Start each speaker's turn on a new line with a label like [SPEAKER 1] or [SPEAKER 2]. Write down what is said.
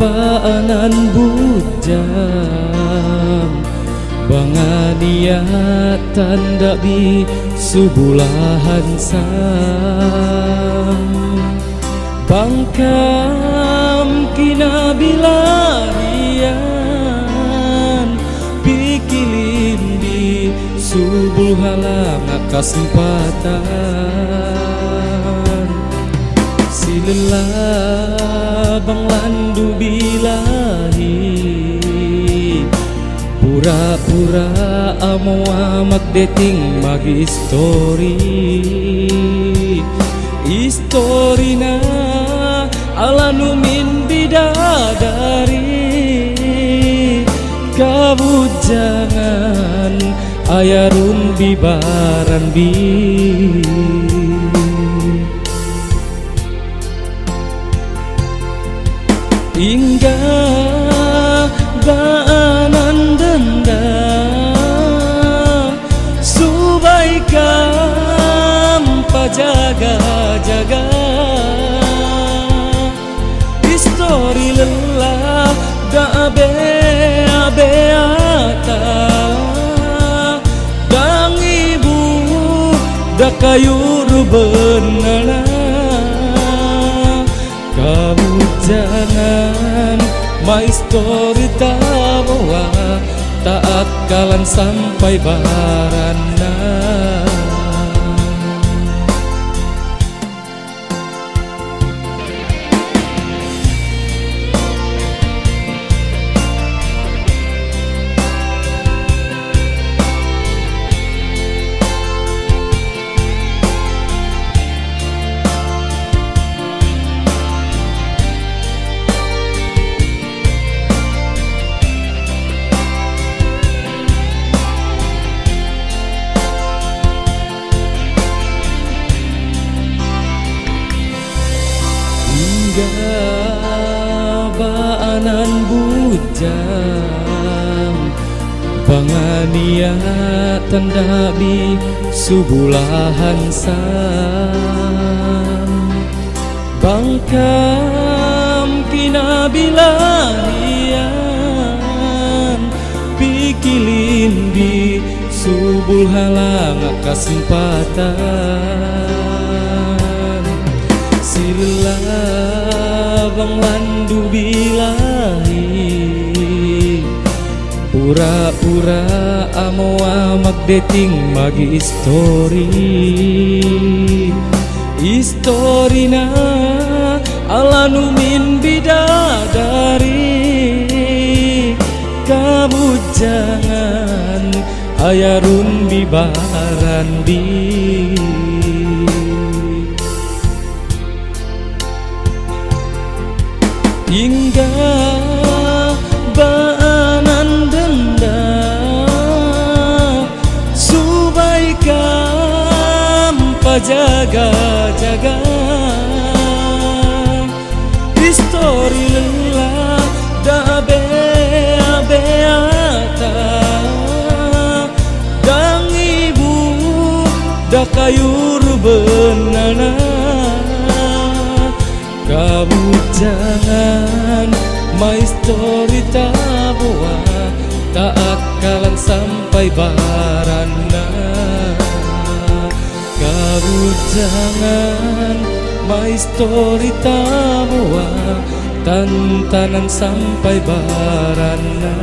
[SPEAKER 1] baanan bujang Bangania tanda bi subulahan sam Bangkam kinabilarian Pikilin di subuh halang kesempatan Silelah Pura-pura amo amak dating magi story na ala numin bidadari. Kabujangan ayarun bibaran bi. Hingga da kayu rubenana Kamu jangan My story tawa. Tak akalan sampai barana Hingga baanan bujang Bangania tandabi subulahan sam Bangkam kinabilarian Pikilin di subul halang kesempatan Sila bang landu bilahi. Pura-pura amo amak dating magi story Histori na ala numin bidadari. Kabujangan ayarun bibaran di hingga baanan denda subaikan pajaga-jaga histori lelah da abe abe ata dang ibu da kayur benana kamu jangan story tabuah Tak akalan sampai barana. Kamu jangan story tabuah Tantanan sampai barana